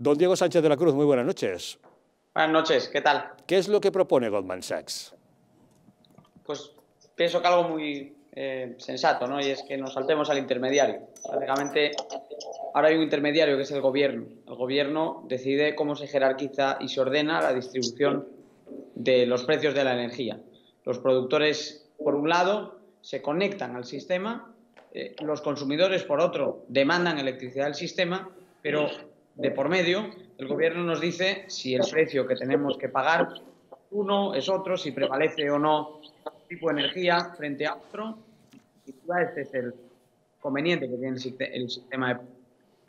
Don Diego Sánchez de la Cruz, muy buenas noches. Buenas noches, ¿qué tal? ¿Qué es lo que propone Goldman Sachs? Pues pienso que algo muy eh, sensato, ¿no? Y es que nos saltemos al intermediario. Básicamente, ahora hay un intermediario que es el gobierno. El gobierno decide cómo se jerarquiza y se ordena la distribución de los precios de la energía. Los productores, por un lado, se conectan al sistema, eh, los consumidores, por otro, demandan electricidad del sistema, pero de por medio, el gobierno nos dice si el precio que tenemos que pagar uno es otro, si prevalece o no tipo de energía frente a otro. Este es el conveniente que tiene el sistema, de,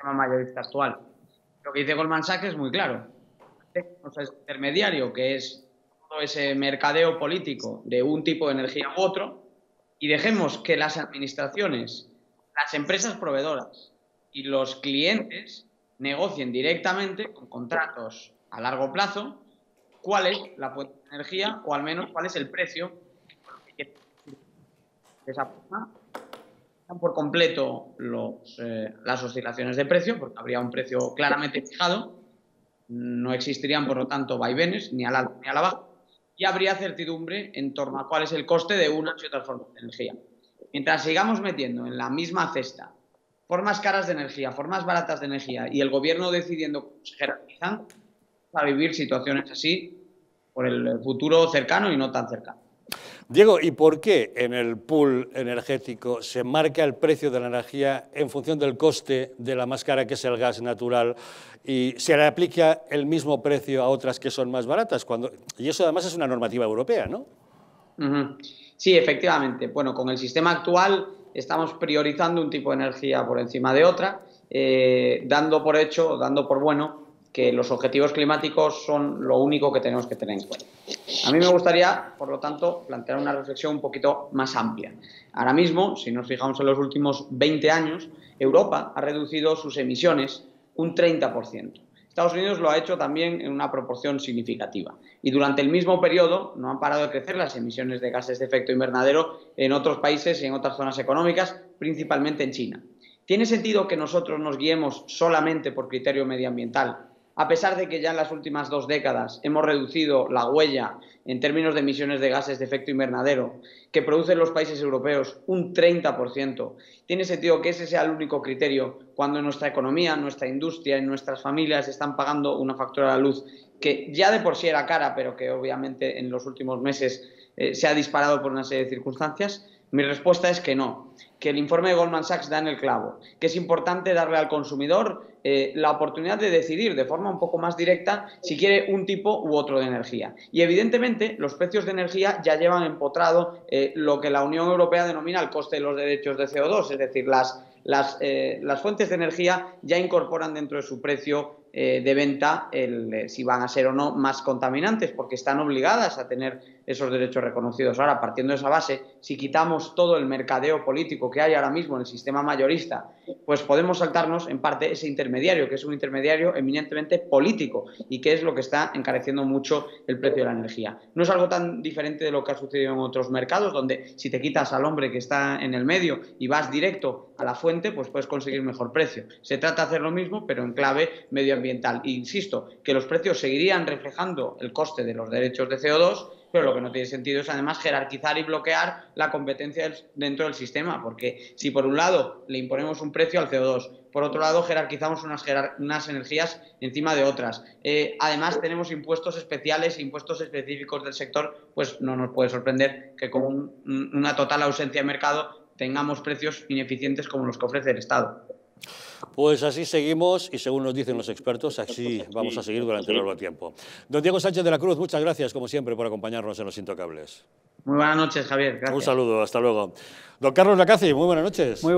mayorista actual. Lo que dice Goldman Sachs es muy claro. El intermediario, que es todo ese mercadeo político de un tipo de energía u otro, y dejemos que las administraciones, las empresas proveedoras y los clientes negocien directamente con contratos a largo plazo cuál es la fuente de energía o al menos cuál es el precio forma por completo eh, las oscilaciones de precio, porque habría un precio claramente fijado, no existirían, por lo tanto, vaivenes, ni al alto ni a la baja, y habría certidumbre en torno a cuál es el coste de unas y otras formas de energía. Mientras sigamos metiendo en la misma cesta formas caras de energía, formas baratas de energía y el gobierno decidiendo cómo se jerarquizan, a vivir situaciones así por el futuro cercano y no tan cercano. Diego, ¿y por qué en el pool energético se marca el precio de la energía en función del coste de la más cara, que es el gas natural, y se le aplica el mismo precio a otras que son más baratas? Cuando... Y eso además es una normativa europea, ¿no? Sí, efectivamente. Bueno, con el sistema actual estamos priorizando un tipo de energía por encima de otra, eh, dando por hecho, dando por bueno que los objetivos climáticos son lo único que tenemos que tener en cuenta. A mí me gustaría, por lo tanto, plantear una reflexión un poquito más amplia. Ahora mismo, si nos fijamos en los últimos 20 años, Europa ha reducido sus emisiones un 30%. Estados Unidos lo ha hecho también en una proporción significativa. Y durante el mismo periodo no han parado de crecer las emisiones de gases de efecto invernadero en otros países y en otras zonas económicas, principalmente en China. ¿Tiene sentido que nosotros nos guiemos solamente por criterio medioambiental a pesar de que ya en las últimas dos décadas hemos reducido la huella en términos de emisiones de gases de efecto invernadero que producen los países europeos un 30%, tiene sentido que ese sea el único criterio cuando nuestra economía, nuestra industria y nuestras familias están pagando una factura de la luz que ya de por sí era cara, pero que obviamente en los últimos meses eh, se ha disparado por una serie de circunstancias. Mi respuesta es que no, que el informe de Goldman Sachs da en el clavo, que es importante darle al consumidor eh, la oportunidad de decidir de forma un poco más directa si quiere un tipo u otro de energía. Y evidentemente los precios de energía ya llevan empotrado eh, lo que la Unión Europea denomina el coste de los derechos de CO2, es decir, las, las, eh, las fuentes de energía ya incorporan dentro de su precio eh, de venta el, eh, si van a ser o no más contaminantes, porque están obligadas a tener esos derechos reconocidos. Ahora, partiendo de esa base, si quitamos todo el mercadeo político que hay ahora mismo en el sistema mayorista, pues podemos saltarnos en parte ese intermediario, que es un intermediario eminentemente político y que es lo que está encareciendo mucho el precio de la energía. No es algo tan diferente de lo que ha sucedido en otros mercados, donde si te quitas al hombre que está en el medio y vas directo a la fuente, pues puedes conseguir mejor precio. Se trata de hacer lo mismo, pero en clave medioambiental ambiental. insisto, que los precios seguirían reflejando el coste de los derechos de CO2, pero lo que no tiene sentido es además jerarquizar y bloquear la competencia dentro del sistema, porque si por un lado le imponemos un precio al CO2, por otro lado jerarquizamos unas, unas energías encima de otras, eh, además tenemos impuestos especiales, impuestos específicos del sector, pues no nos puede sorprender que con una total ausencia de mercado tengamos precios ineficientes como los que ofrece el Estado. Pues así seguimos y según nos dicen los expertos, así vamos a seguir durante largo tiempo. Don Diego Sánchez de la Cruz, muchas gracias como siempre por acompañarnos en Los Intocables. Muy buenas noches, Javier. Un saludo, hasta luego. Don Carlos Lacazzi, muy buenas noches. Muy